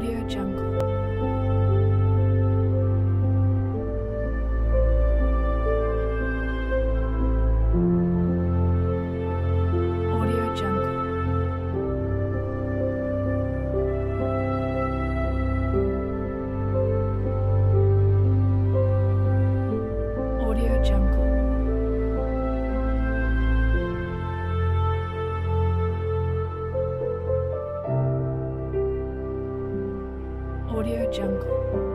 Audio Jungle. Jungle.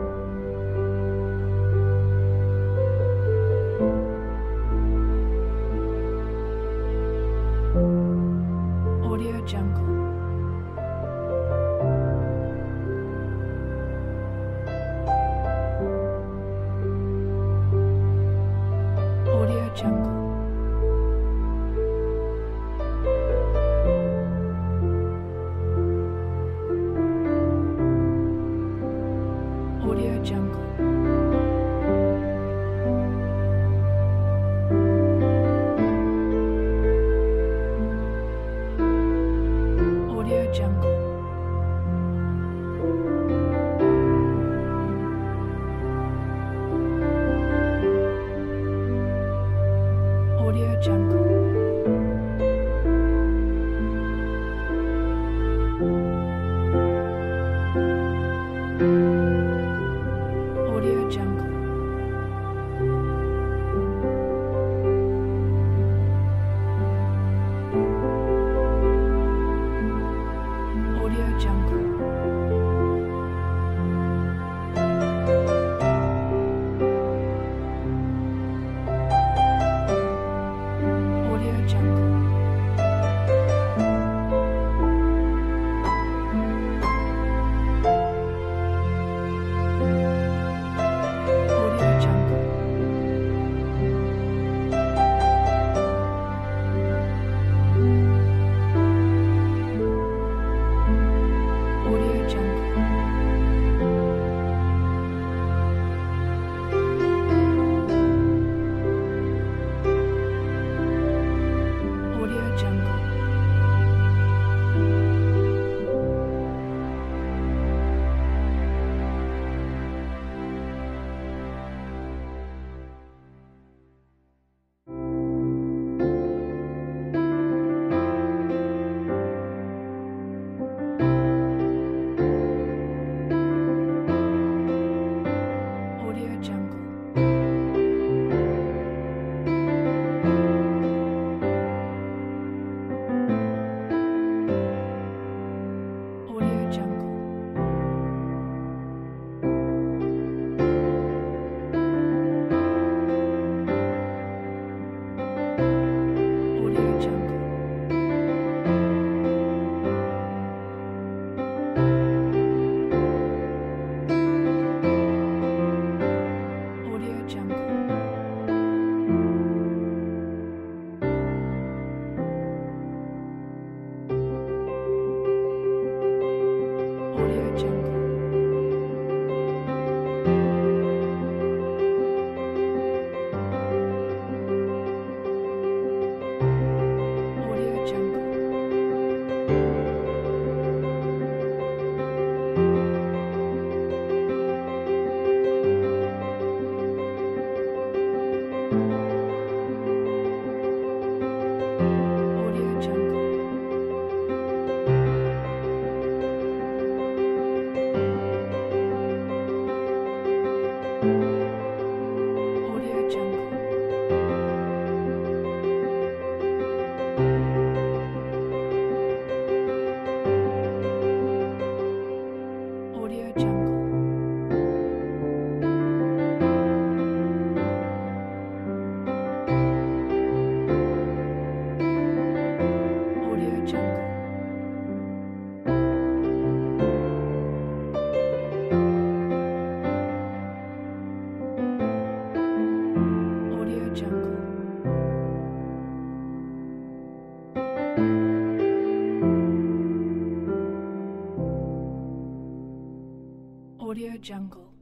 Audio Jungle.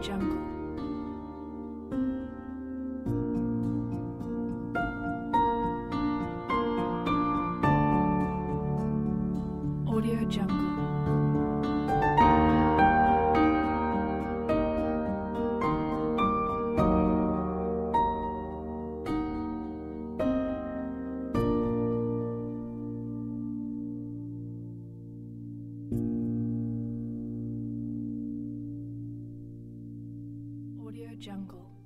Jungle. Jungle.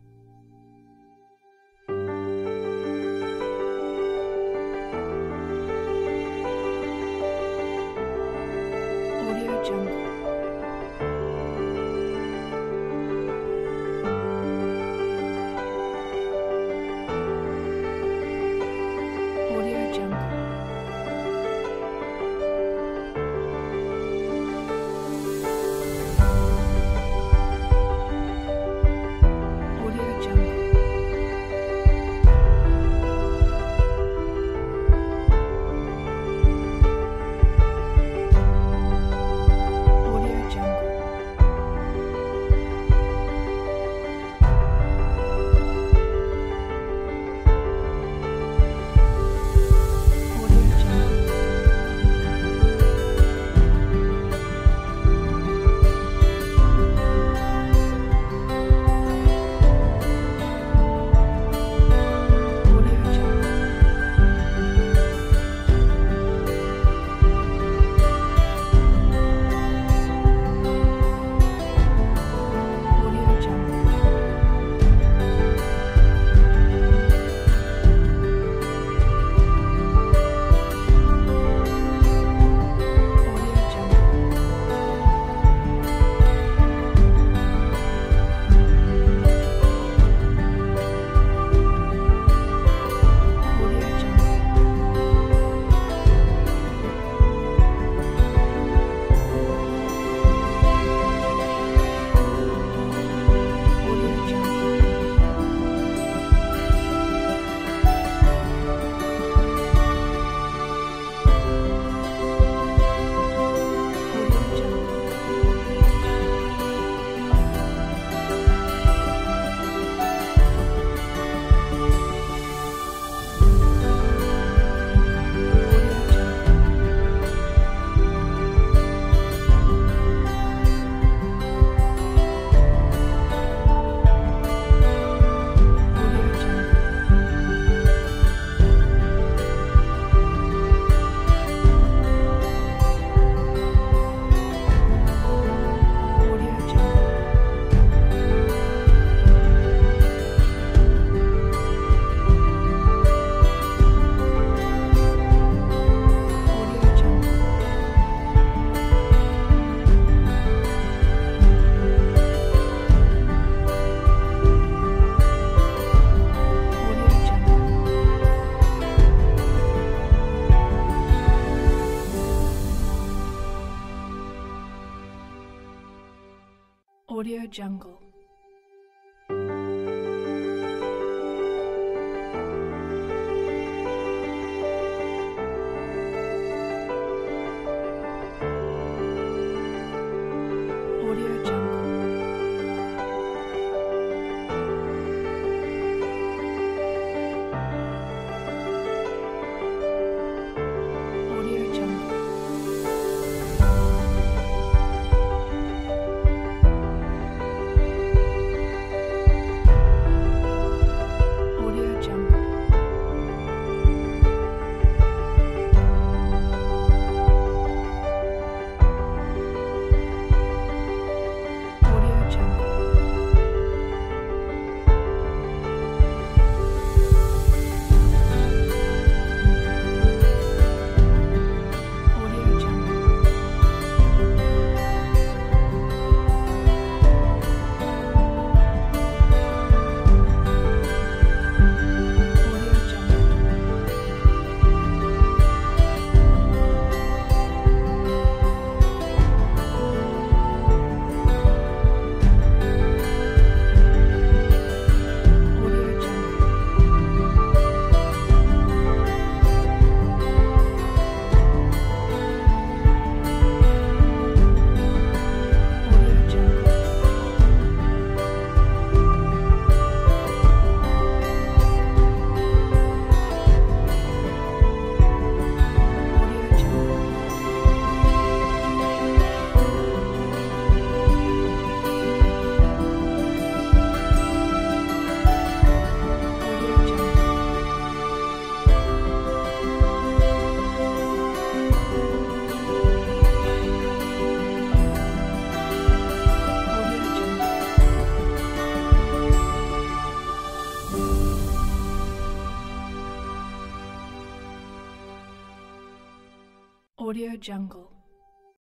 Jungle.